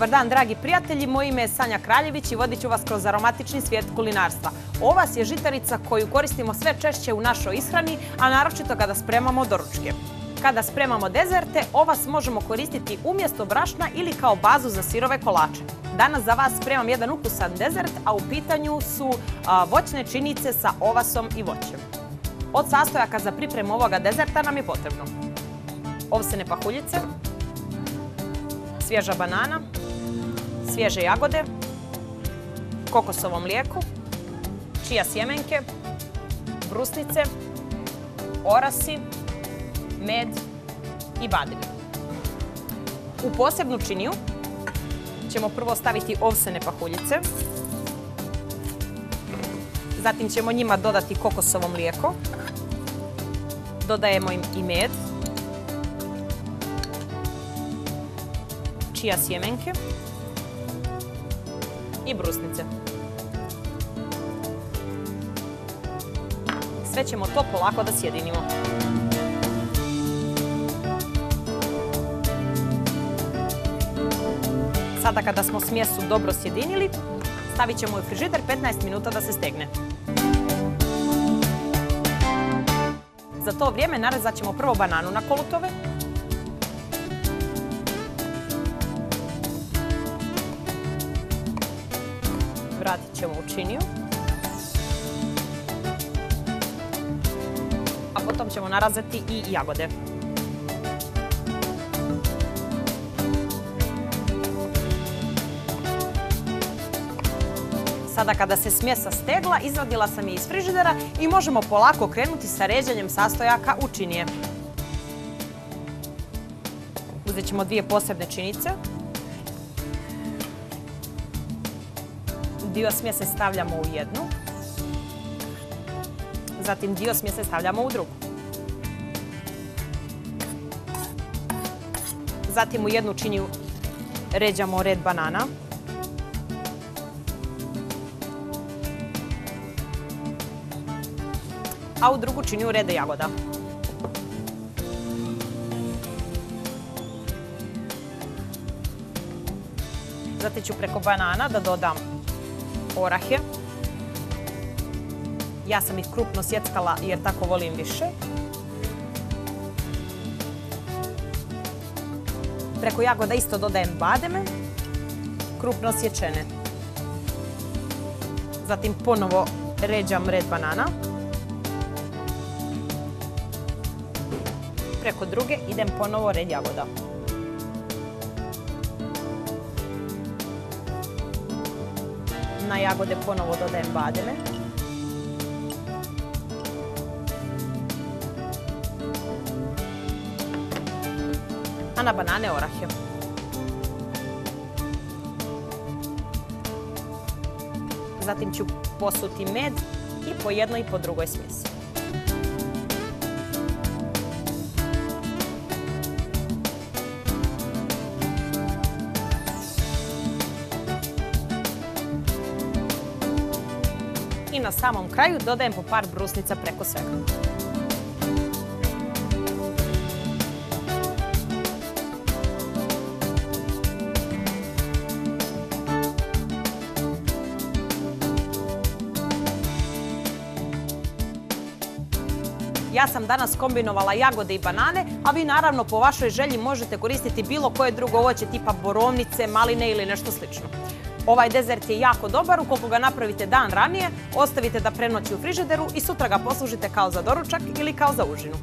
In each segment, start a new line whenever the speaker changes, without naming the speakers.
Dobar dan, dragi prijatelji. Moje ime je Sanja Kraljević i vodit ću vas kroz aromatični svijet kulinarstva. Ovas je žitarica koju koristimo sve češće u našoj ishrani, a naročito kada spremamo doručke. Kada spremamo dezerte, ovas možemo koristiti umjesto brašna ili kao bazu za sirove kolače. Danas za vas spremam jedan ukusan dezert, a u pitanju su voćne činice sa ovasom i voćem. Od sastojaka za pripremu ovoga dezerta nam je potrebno ovsene pahuljice, svježa banana, svježe jagode, kokosovo mlijeko, čija sjemenke, brusnice, orasi, med i badem. U posebnu činiju ćemo prvo staviti ovsene pahuljice, zatim ćemo njima dodati kokosovo mlijeko, dodajemo im i med, čija sjemenke i brusnice. Sve ćemo to polako da sjedinimo. Sada kada smo smjesu dobro sjedinili, stavit ćemo u frižider 15 minuta da se stegne. Za to vrijeme narezat ćemo prvo bananu na kolutove, vratit ćemo u činiju. A potom ćemo narazati i jagode. Sada kada se smjesa stegla, izvadila sam je iz frižidera i možemo polako krenuti sa ređanjem sastojaka u činije. Uzet ćemo dvije posebne činice. Dio smjese stavljamo u jednu, zatim dio smjese stavljamo u drugu. Zatim u jednu činiju ređamo red banana. A u drugu činiju rede jagoda. Zatim ću preko banana da dodam orahe. Ja sam ih krupno sjeckala jer tako volim više. Preko jagoda isto dodajem bademe, krupno sječene. Zatim ponovo ređam red banana. Preko druge idem ponovo red jagoda. Na jagode ponovo dodajem bademe. A na banane orahe. Zatim ću posuti med i po jednoj i po drugoj smjesi. I na samom kraju dodajem po par brusnica preko svega. Ja sam danas kombinovala jagode i banane, a vi naravno po vašoj želji možete koristiti bilo koje drugo voće tipa borovnice, maline ili nešto slično. Ovaj dezert je jako dobar, ukoliko ga napravite dan ranije, ostavite da prenoći u frižideru i sutra ga poslužite kao za doručak ili kao za užinu.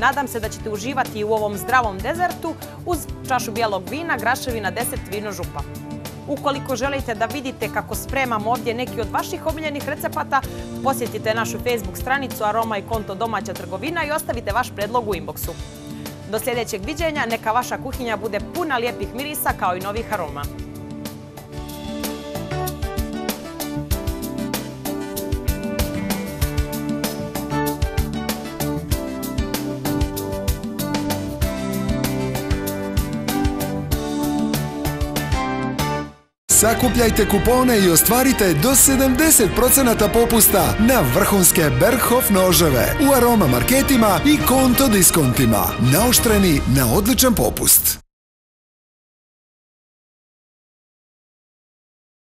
Nadam se da ćete uživati u ovom zdravom dezertu uz čašu bijelog vina, graševina 10 vino župa. Ukoliko želite da vidite kako spremam ovdje neki od vaših omiljenih recepata, posjetite našu Facebook stranicu Aroma i konto domaća trgovina i ostavite vaš predlog u inboxu. Do sljedećeg viđenja neka vaša kuhinja bude puna lijepih mirisa kao i novih aroma.
Sakupljajte kupone i ostvarite do 70% popusta na vrhunske Berghof noževe u aroma marketima i konto diskontima. Naoštreni na odličan popust.